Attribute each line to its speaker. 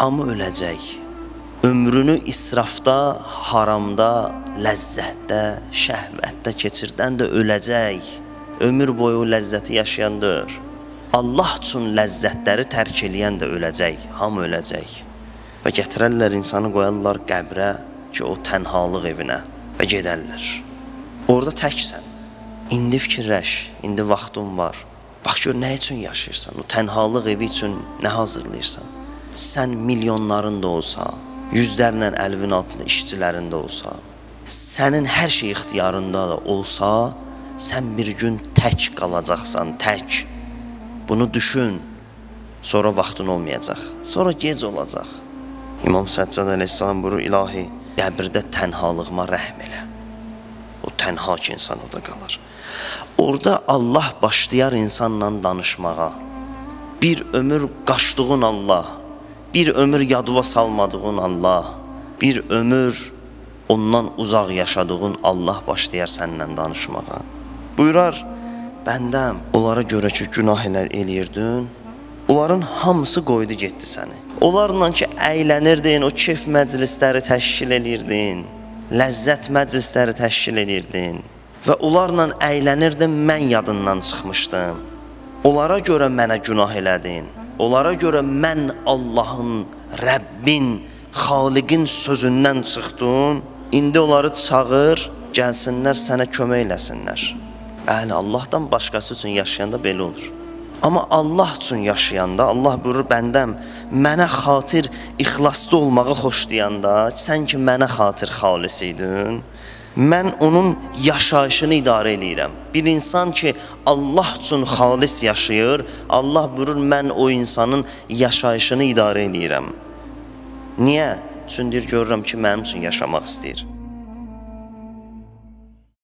Speaker 1: hamı öləcək. Ömrünü israfda, haramda, ləzzətdə, şəhvətdə keçirdən də öləcək. Ömür boyu ləzzəti yaşayan deyil. Allah üçün ləzzətləri tərk eləyən də öləcək, hamı öləcək. Və gətirərlər insanı qoyarlar qəbrə ki, o tənhalıq evinə və gedərlər. Orada təksən. İndi fikirləş, indi vaxtın var. Bax gör nə üçün yaşayırsan? O tənhalıq evi üçün nə hazırlayırsan? Sən milyonların da olsa, yüzlərlə əlvin altında işçilərin də olsa, sənin hər şey ixtiyarında da olsa, sən bir gün tək qalacaqsan, tək. Bunu düşün. Sonra vaxtın olmayacaq. Sonra gec olacaq. İmam Səccad əleyhissalam buyurur, ilahi, qəbirdə tənhalığıma rəhm elə. O tənha ki, insan orada qalır. Orada Allah başlayar insanla danışmağa. Bir ömür qaçdığın Allah, bir ömür yadıva salmadığın Allah, bir ömür ondan uzaq yaşadığın Allah başlayar səninlə danışmağa. Buyurar, bəndəm, onlara görə ki, günah elə eləyirdin, onların hamısı qoydu getdi səni. Onlarla ki, əylənirdin, o kef məclisləri təşkil edirdin, ləzzət məclisləri təşkil edirdin və onlarla əylənirdin, mən yadından çıxmışdım. Onlara görə mənə günah elədin. Onlara görə mən Allahın, Rəbbin, Xaliqin sözündən çıxdın. İndi onları çağır, gəlsinlər sənə kömək eləsinlər. Bəli, Allahdan başqası üçün yaşayanda belə olur. Amma Allah üçün yaşayanda Allah buyurur bəndəm, mənə xatir ixlaslı olmağı xoşlayanda, sən ki mənə xatir xalis idin, mən onun yaşayışını idarə eləyirəm. Bir insan ki Allah üçün xalis yaşayır, Allah buyurur mən o insanın yaşayışını idarə eləyirəm. Niyə? Çünki görürəm ki mənim üçün yaşamaq istəyir.